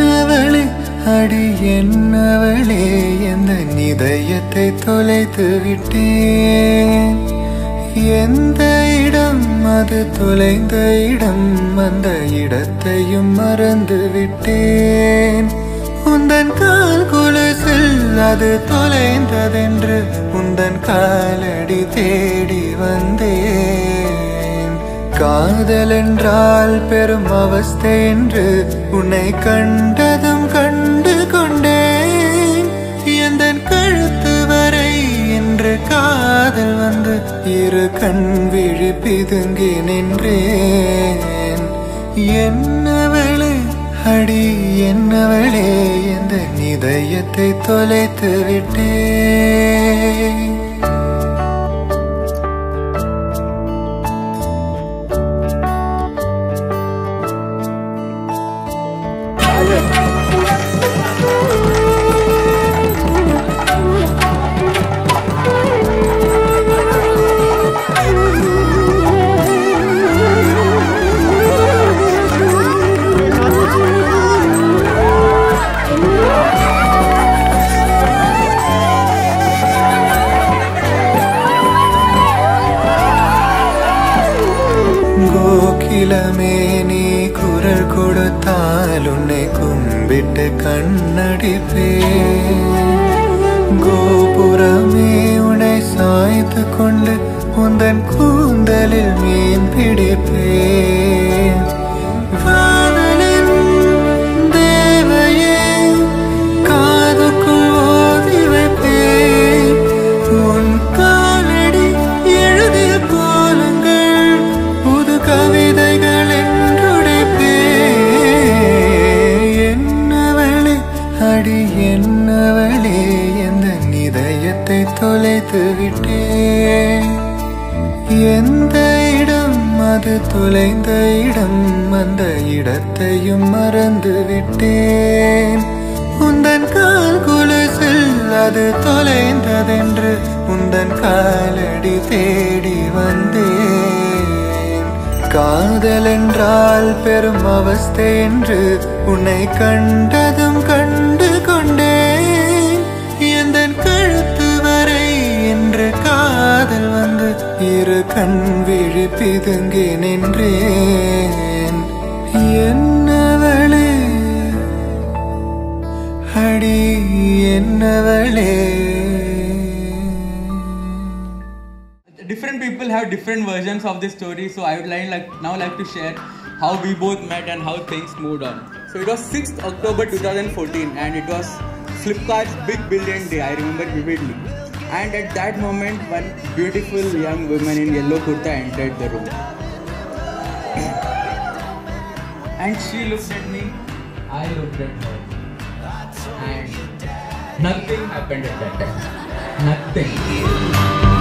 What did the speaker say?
என்னவளே? அடி என்னவளே? எந்த நிதயத்தை தொலைத்து விட்டேன்? எந்த இடம் அது தொலைந்த இடம்? அந்த இடத்தையும் மறந்து விட்டேன். உந்தன் கால் குலசில் அது தொலைந்ததென்று உந்தன் காலடி தேடி வந்தேன். காதல் என்றால் பெரும் அவஸ்தை என்று உன்னை கண்டதும் கண்டு கொண்டேன். எந்த கழுத்து வரை என்று காதல் வந்து இரு கண் விழி பிதுங்கி நின்றேன். என்னவளே அடி என்னவளே எந்த நிதயத்தை தொலைத்து விட்டேன். നീലമേ നീ കുരൽ കൊടുത്താലുന്നെ കുമ്പിട്ട് കണ്ണടിപ്പേ. ഗോപുരമേ ഉണ്ണെ സായ്ത്തു കൊണ്ട് ഉന്തൻ കൂന്തലിൽ எந்த இடம் அது தொலைந்த இடம் அந்த இடத்தையும் மறந்து விட்டேன் உந்தன் கால் குலசில் அது தொலைந்ததென்று உந்தன் காலடி தேடி வந்தேன். காதல் என்றால் பெரும் அவஸ்தை என்று உன்னை கண்ட கண் விழி பிதுங்கி நின்றேன் என்னவளே அடி Ennavale different people have different versions of this story so i would like, like now like to share how we both met and how things moved on so it was 6th october 2014 and it was flipkart's big billion day i remember vividly and at that moment one beautiful young woman in yellow kurta entered the room. And she looked at me. I looked at her. And nothing happened at that time. Nothing